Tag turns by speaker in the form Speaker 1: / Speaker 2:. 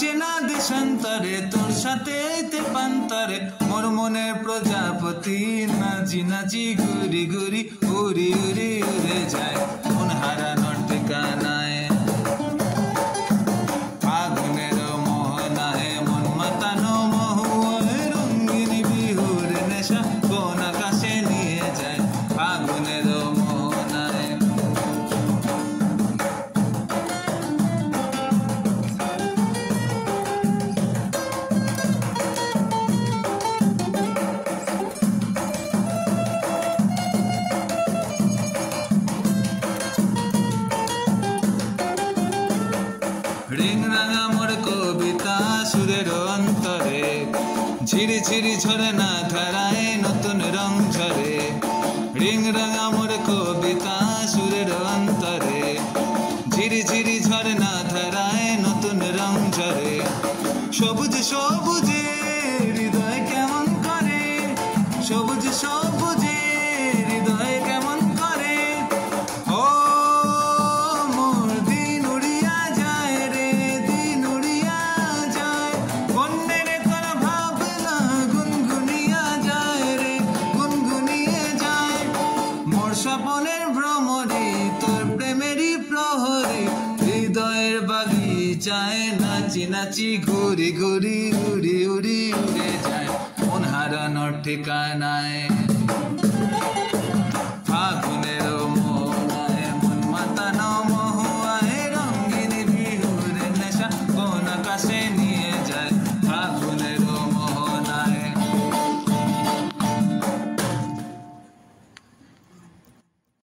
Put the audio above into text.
Speaker 1: চেনা দেশান্তরে, তোর সাথে তেপান্তরে, মোর মনে প্রজাপতি নাচি নাচি ঘুরি ঘুরি উড়ি উড়ি উড়ে যায়। অন্তরে। ঝিরি ঝিরি ঝরে না ধারায় নতুন রং ঝরে। রিং রং মোর কবিতা সুরের অন্তরে। ঝিরি ঝিরি ঝরে না ধারায় নতুন রং ঝরে। সবুজ সবুজে স্বপনের ভ্রমণে, তোর প্রেমেরই প্রহরে, হৃদয়ের বাগিচায় নাচি নাচি ঘুরি ঘুরি, উড়ি উড়ি উড়ে যায়। মন হারানোর ঠিকানায়।